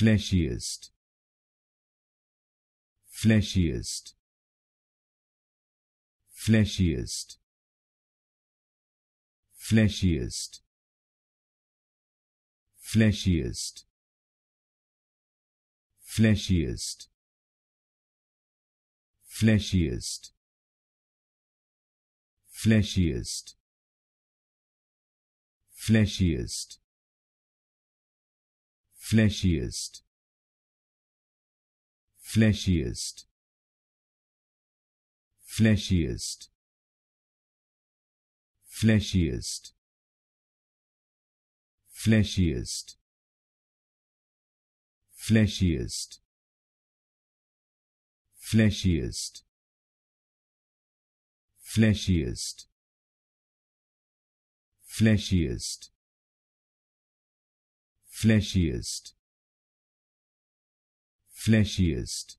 fleshiest. Fleshiest. Fleshiest. Fleshiest. Fleshiest. Fleshiest. Fleshiest. Fleshiest. Fleshiest fleshiest. Fleshiest. Fleshiest. Fleshiest. Fleshiest. Fleshiest. Fleshiest. Fleshiest. Fleshiest fleshiest. Fleshiest